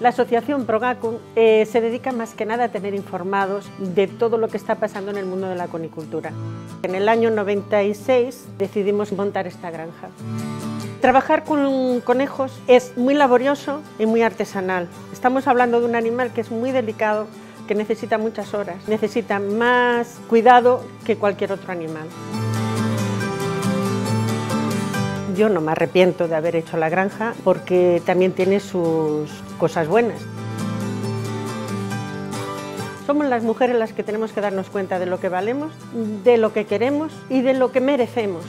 La asociación Progacum eh, se dedica más que nada a tener informados de todo lo que está pasando en el mundo de la conicultura. En el año 96 decidimos montar esta granja. Trabajar con conejos es muy laborioso y muy artesanal. Estamos hablando de un animal que es muy delicado, que necesita muchas horas, necesita más cuidado que cualquier otro animal. Yo no me arrepiento de haber hecho la granja porque también tiene sus cosas buenas. Somos las mujeres las que tenemos que darnos cuenta de lo que valemos, de lo que queremos y de lo que merecemos.